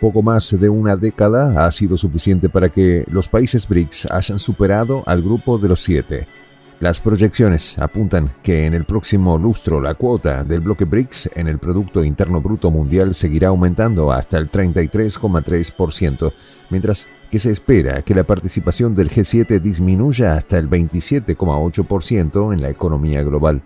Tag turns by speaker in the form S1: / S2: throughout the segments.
S1: Poco más de una década ha sido suficiente para que los países BRICS hayan superado al grupo de los siete. Las proyecciones apuntan que en el próximo lustro la cuota del bloque BRICS en el Producto Interno Bruto Mundial seguirá aumentando hasta el 33,3%, mientras que se espera que la participación del G7 disminuya hasta el 27,8% en la economía global.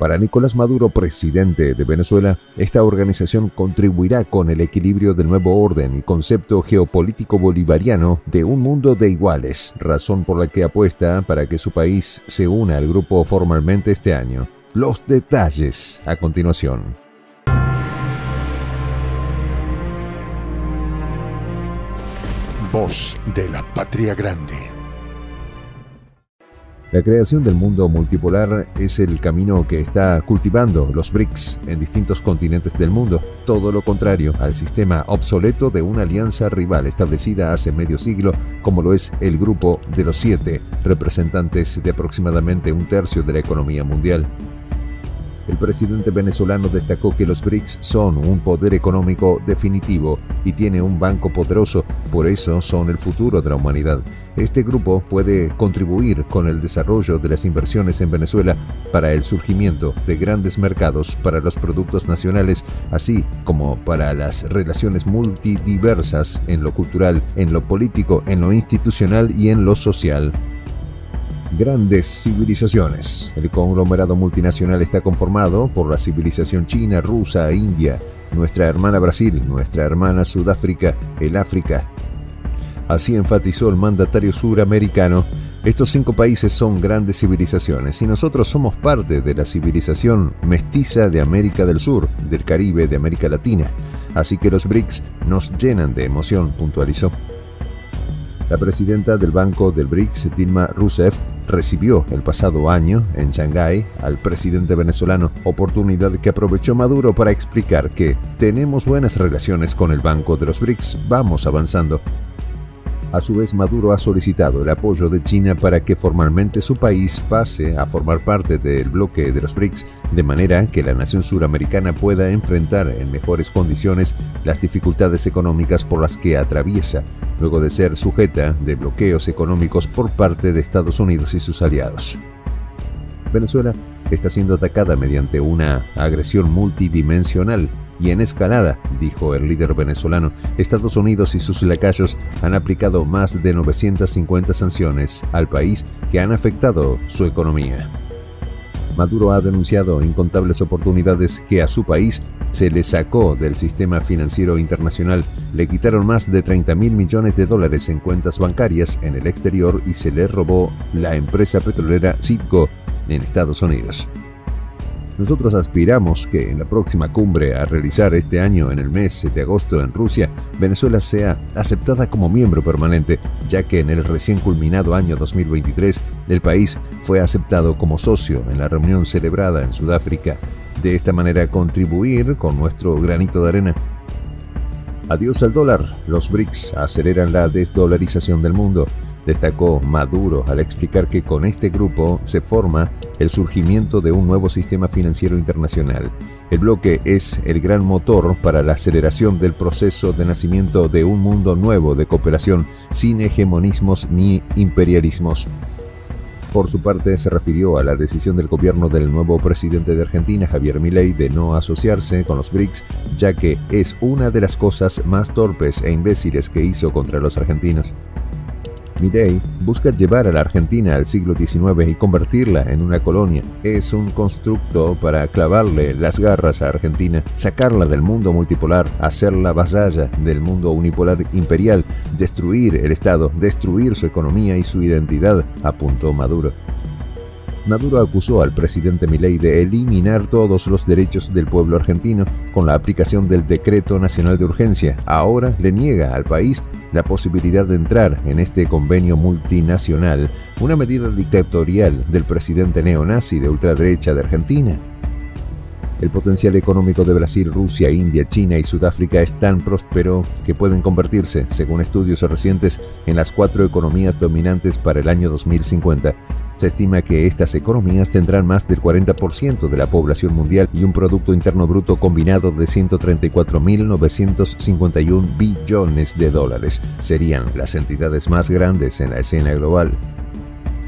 S1: Para Nicolás Maduro, presidente de Venezuela, esta organización contribuirá con el equilibrio del nuevo orden y concepto geopolítico bolivariano de un mundo de iguales, razón por la que apuesta para que su país se una al grupo formalmente este año. Los detalles a continuación.
S2: Voz de la Patria Grande.
S1: La creación del mundo multipolar es el camino que está cultivando los BRICS en distintos continentes del mundo, todo lo contrario al sistema obsoleto de una alianza rival establecida hace medio siglo como lo es el Grupo de los Siete, representantes de aproximadamente un tercio de la economía mundial. El presidente venezolano destacó que los BRICS son un poder económico definitivo y tiene un banco poderoso, por eso son el futuro de la humanidad. Este grupo puede contribuir con el desarrollo de las inversiones en Venezuela para el surgimiento de grandes mercados para los productos nacionales, así como para las relaciones multidiversas en lo cultural, en lo político, en lo institucional y en lo social grandes civilizaciones. El conglomerado multinacional está conformado por la civilización china, rusa, india, nuestra hermana Brasil, nuestra hermana Sudáfrica, el África. Así enfatizó el mandatario suramericano, estos cinco países son grandes civilizaciones y nosotros somos parte de la civilización mestiza de América del Sur, del Caribe, de América Latina. Así que los BRICS nos llenan de emoción, puntualizó. La presidenta del Banco del BRICS, Dilma Rousseff, recibió el pasado año en Shanghái al presidente venezolano, oportunidad que aprovechó Maduro para explicar que tenemos buenas relaciones con el Banco de los BRICS, vamos avanzando. A su vez, Maduro ha solicitado el apoyo de China para que formalmente su país pase a formar parte del bloque de los BRICS, de manera que la nación suramericana pueda enfrentar en mejores condiciones las dificultades económicas por las que atraviesa, luego de ser sujeta de bloqueos económicos por parte de Estados Unidos y sus aliados. Venezuela está siendo atacada mediante una agresión multidimensional y en escalada, dijo el líder venezolano. Estados Unidos y sus lacayos han aplicado más de 950 sanciones al país que han afectado su economía. Maduro ha denunciado incontables oportunidades que a su país se le sacó del sistema financiero internacional, le quitaron más de 30 mil millones de dólares en cuentas bancarias en el exterior y se le robó la empresa petrolera Citgo en Estados Unidos. Nosotros aspiramos que en la próxima cumbre a realizar este año en el mes de agosto en Rusia, Venezuela sea aceptada como miembro permanente, ya que en el recién culminado año 2023 el país fue aceptado como socio en la reunión celebrada en Sudáfrica. De esta manera contribuir con nuestro granito de arena Adiós al dólar. Los BRICS aceleran la desdolarización del mundo destacó Maduro al explicar que con este grupo se forma el surgimiento de un nuevo sistema financiero internacional. El bloque es el gran motor para la aceleración del proceso de nacimiento de un mundo nuevo de cooperación sin hegemonismos ni imperialismos. Por su parte, se refirió a la decisión del gobierno del nuevo presidente de Argentina, Javier Milei, de no asociarse con los BRICS, ya que es una de las cosas más torpes e imbéciles que hizo contra los argentinos. Milei busca llevar a la Argentina al siglo XIX y convertirla en una colonia. Es un constructo para clavarle las garras a Argentina, sacarla del mundo multipolar, hacerla vasalla del mundo unipolar imperial, destruir el Estado, destruir su economía y su identidad, apuntó Maduro. Maduro acusó al presidente Milei de eliminar todos los derechos del pueblo argentino con la aplicación del Decreto Nacional de Urgencia. Ahora le niega al país la posibilidad de entrar en este convenio multinacional, una medida dictatorial del presidente neonazi de ultraderecha de Argentina. El potencial económico de Brasil, Rusia, India, China y Sudáfrica es tan próspero que pueden convertirse, según estudios recientes, en las cuatro economías dominantes para el año 2050. Se estima que estas economías tendrán más del 40% de la población mundial y un Producto Interno Bruto combinado de 134.951 billones de dólares. Serían las entidades más grandes en la escena global.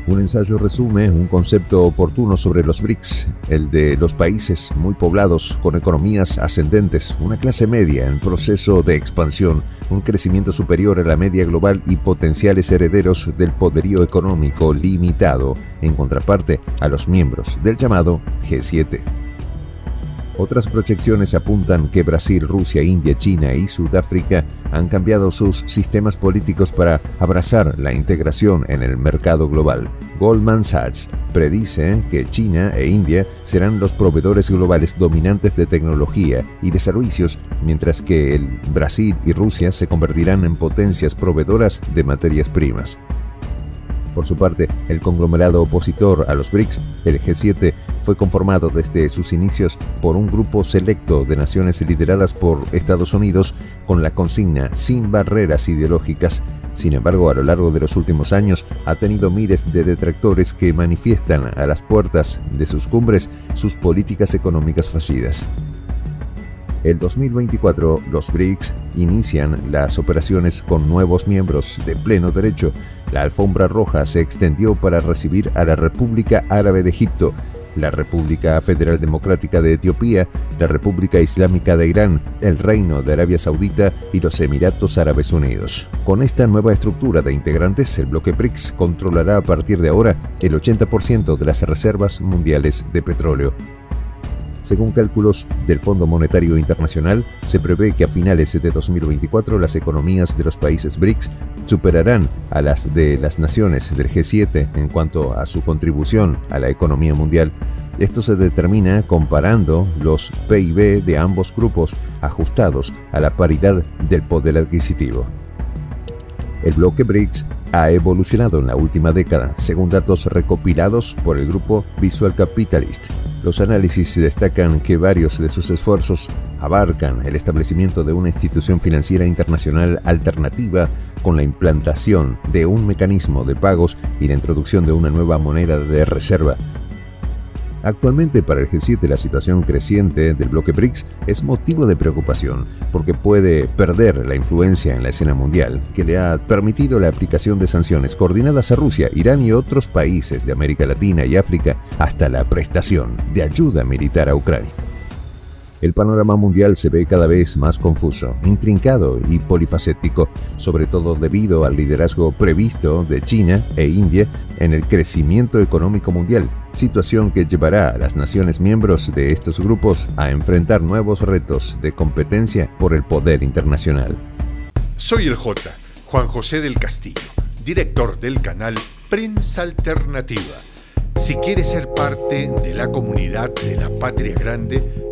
S1: Un ensayo resume un concepto oportuno sobre los BRICS, el de los países muy poblados con economías ascendentes, una clase media en proceso de expansión, un crecimiento superior a la media global y potenciales herederos del poderío económico limitado, en contraparte a los miembros del llamado G7. Otras proyecciones apuntan que Brasil, Rusia, India, China y Sudáfrica han cambiado sus sistemas políticos para abrazar la integración en el mercado global. Goldman Sachs predice que China e India serán los proveedores globales dominantes de tecnología y de servicios, mientras que el Brasil y Rusia se convertirán en potencias proveedoras de materias primas. Por su parte, el conglomerado opositor a los BRICS, el G7, fue conformado desde sus inicios por un grupo selecto de naciones lideradas por Estados Unidos con la consigna sin barreras ideológicas. Sin embargo, a lo largo de los últimos años ha tenido miles de detractores que manifiestan a las puertas de sus cumbres sus políticas económicas fallidas. El 2024, los BRICS inician las operaciones con nuevos miembros de pleno derecho. La alfombra roja se extendió para recibir a la República Árabe de Egipto, la República Federal Democrática de Etiopía, la República Islámica de Irán, el Reino de Arabia Saudita y los Emiratos Árabes Unidos. Con esta nueva estructura de integrantes, el bloque BRICS controlará a partir de ahora el 80% de las reservas mundiales de petróleo. Según cálculos del Fondo Monetario Internacional, se prevé que a finales de 2024 las economías de los países BRICS superarán a las de las naciones del G7 en cuanto a su contribución a la economía mundial. Esto se determina comparando los PIB de ambos grupos ajustados a la paridad del poder adquisitivo. El bloque BRICS ha evolucionado en la última década, según datos recopilados por el grupo Visual Capitalist. Los análisis destacan que varios de sus esfuerzos abarcan el establecimiento de una institución financiera internacional alternativa con la implantación de un mecanismo de pagos y la introducción de una nueva moneda de reserva Actualmente para el G7 la situación creciente del bloque BRICS es motivo de preocupación porque puede perder la influencia en la escena mundial que le ha permitido la aplicación de sanciones coordinadas a Rusia, Irán y otros países de América Latina y África hasta la prestación de ayuda militar a Ucrania el panorama mundial se ve cada vez más confuso, intrincado y polifacético, sobre todo debido al liderazgo previsto de China e India en el crecimiento económico mundial, situación que llevará a las naciones miembros de estos grupos a enfrentar nuevos retos de competencia por el poder internacional.
S2: Soy el J, Juan José del Castillo, director del canal Prensa Alternativa. Si quieres ser parte de la comunidad de la Patria Grande,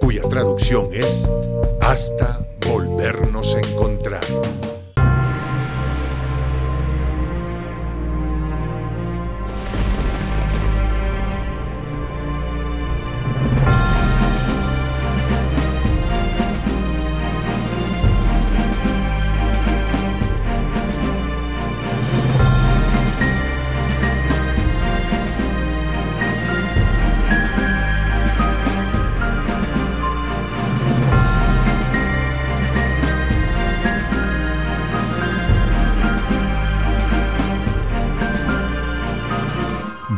S2: cuya traducción es hasta volvernos a encontrar.